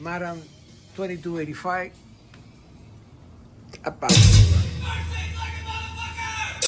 Madam 2285. Apago.